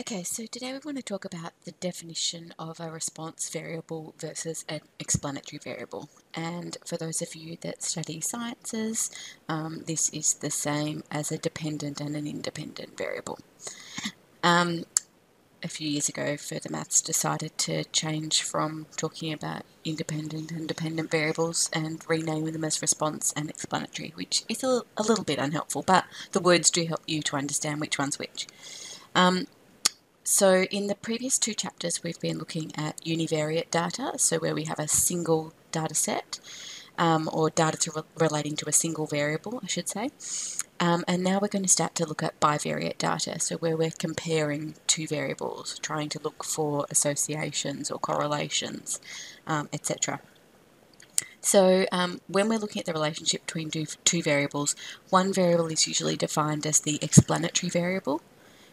Okay, so today we want to talk about the definition of a response variable versus an explanatory variable. And for those of you that study sciences, um, this is the same as a dependent and an independent variable. Um, a few years ago, Further Maths decided to change from talking about independent and dependent variables and renaming them as response and explanatory, which is a, a little bit unhelpful, but the words do help you to understand which one's which. Um, so in the previous two chapters, we've been looking at univariate data, so where we have a single data set, um, or data to re relating to a single variable, I should say. Um, and now we're going to start to look at bivariate data, so where we're comparing two variables, trying to look for associations or correlations, um, etc. So um, when we're looking at the relationship between two, two variables, one variable is usually defined as the explanatory variable,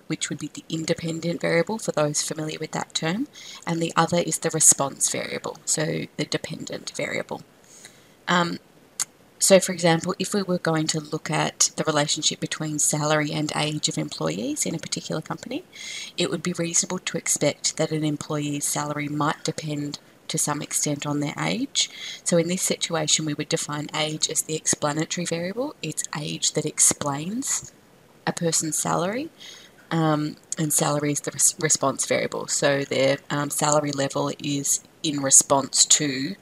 which would be the independent variable for those familiar with that term, and the other is the response variable, so the dependent variable. Um, so for example, if we were going to look at the relationship between salary and age of employees in a particular company, it would be reasonable to expect that an employee's salary might depend to some extent on their age. So in this situation, we would define age as the explanatory variable. It's age that explains a person's salary um, and salary is the res response variable. So their um, salary level is in response to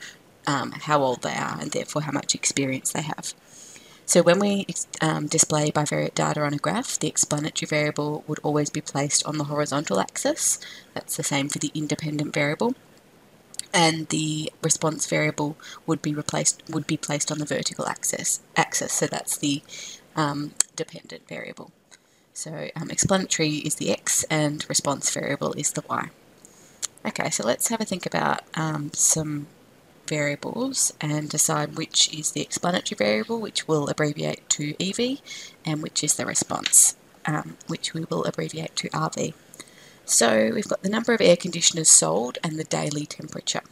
um, how old they are and therefore how much experience they have. So when we um, display bivariate data on a graph, the explanatory variable would always be placed on the horizontal axis. That's the same for the independent variable. And the response variable would be replaced would be placed on the vertical axis. Axis. So that's the um, dependent variable. So um, explanatory is the x and response variable is the y. Okay, so let's have a think about um, some variables and decide which is the explanatory variable, which we'll abbreviate to EV, and which is the response, um, which we will abbreviate to RV. So we've got the number of air conditioners sold and the daily temperature.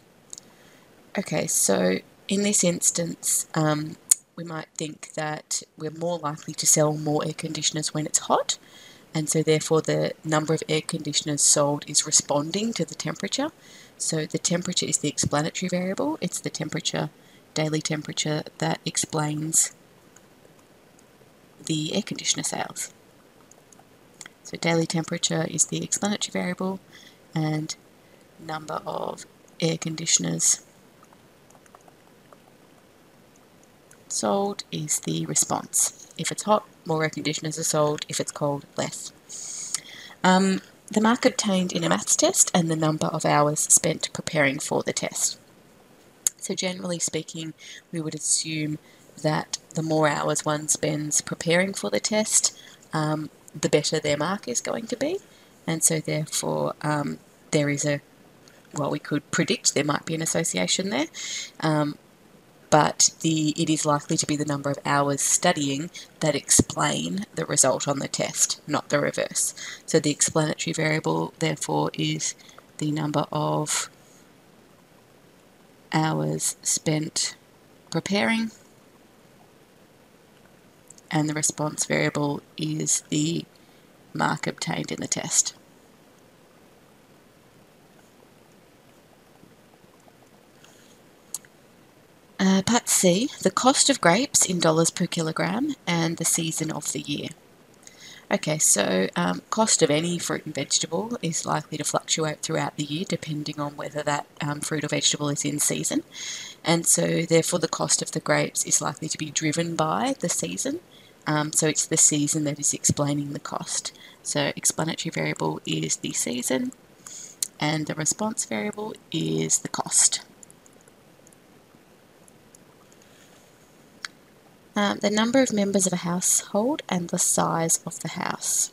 Okay, so in this instance, um, we might think that we're more likely to sell more air conditioners when it's hot, and so therefore the number of air conditioners sold is responding to the temperature. So the temperature is the explanatory variable, it's the temperature, daily temperature, that explains the air conditioner sales. So daily temperature is the explanatory variable, and number of air conditioners sold is the response. If it's hot, more air conditioners are sold. If it's cold, less. Um, the mark obtained in a maths test and the number of hours spent preparing for the test. So generally speaking, we would assume that the more hours one spends preparing for the test, um, the better their mark is going to be. And so therefore, um, there is a, well, we could predict there might be an association there. Um, but the it is likely to be the number of hours studying that explain the result on the test, not the reverse. So the explanatory variable, therefore, is the number of hours spent preparing, and the response variable is the mark obtained in the test. C, the cost of grapes in dollars per kilogram and the season of the year. Okay, so um, cost of any fruit and vegetable is likely to fluctuate throughout the year depending on whether that um, fruit or vegetable is in season. And so therefore the cost of the grapes is likely to be driven by the season. Um, so it's the season that is explaining the cost. So explanatory variable is the season and the response variable is the cost. Um, the number of members of a household and the size of the house.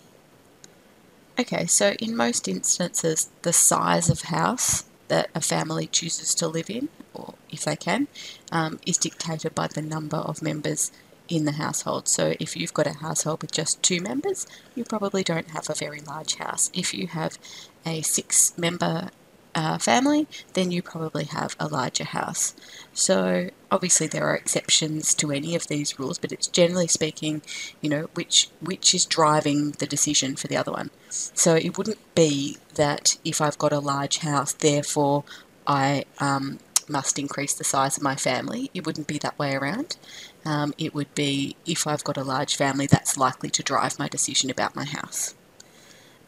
Okay, so in most instances, the size of house that a family chooses to live in, or if they can, um, is dictated by the number of members in the household. So if you've got a household with just two members, you probably don't have a very large house. If you have a six member uh, family, then you probably have a larger house. So obviously there are exceptions to any of these rules, but it's generally speaking, you know, which which is driving the decision for the other one. So it wouldn't be that if I've got a large house, therefore I um, must increase the size of my family. It wouldn't be that way around. Um, it would be if I've got a large family, that's likely to drive my decision about my house.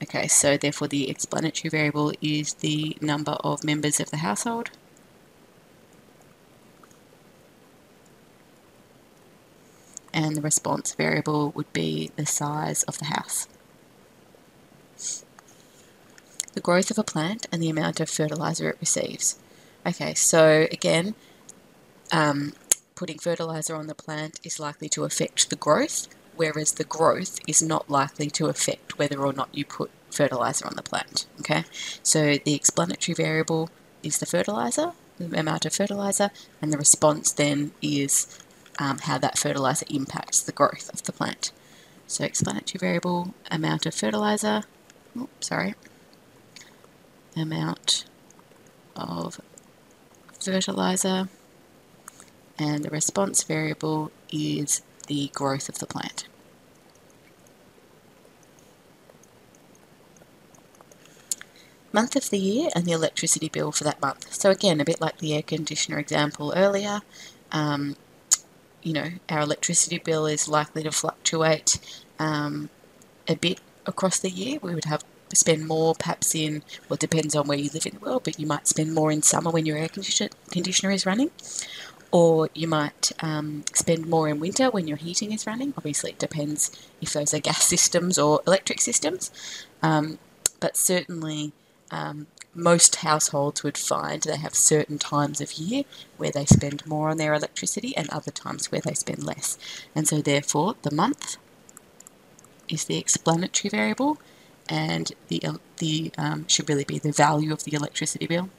Okay, so therefore the explanatory variable is the number of members of the household. And the response variable would be the size of the house. The growth of a plant and the amount of fertilizer it receives. Okay, so again, um, putting fertilizer on the plant is likely to affect the growth whereas the growth is not likely to affect whether or not you put fertilizer on the plant. Okay, so the explanatory variable is the fertilizer, the amount of fertilizer, and the response then is um, how that fertilizer impacts the growth of the plant. So explanatory variable, amount of fertilizer, oh, sorry, amount of fertilizer, and the response variable is the growth of the plant. Month of the year and the electricity bill for that month. So again, a bit like the air conditioner example earlier, um, you know, our electricity bill is likely to fluctuate um, a bit across the year. We would have spend more perhaps in, well, it depends on where you live in the world, but you might spend more in summer when your air conditioner, conditioner is running. Or you might um, spend more in winter when your heating is running. Obviously, it depends if those are gas systems or electric systems. Um, but certainly, um, most households would find they have certain times of year where they spend more on their electricity and other times where they spend less. And so therefore the month is the explanatory variable and the, the um, should really be the value of the electricity bill.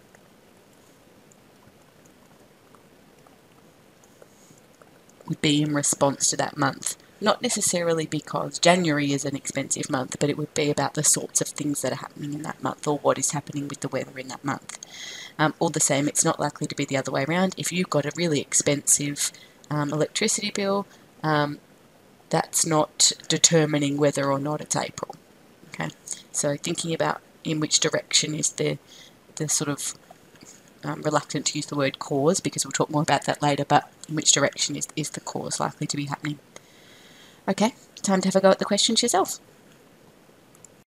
would be in response to that month. Not necessarily because January is an expensive month, but it would be about the sorts of things that are happening in that month or what is happening with the weather in that month. Um, all the same, it's not likely to be the other way around. If you've got a really expensive um, electricity bill, um, that's not determining whether or not it's April. Okay, so thinking about in which direction is the the sort of um, reluctant to use the word cause because we'll talk more about that later, but in which direction is, is the cause likely to be happening? Okay, time to have a go at the questions yourself.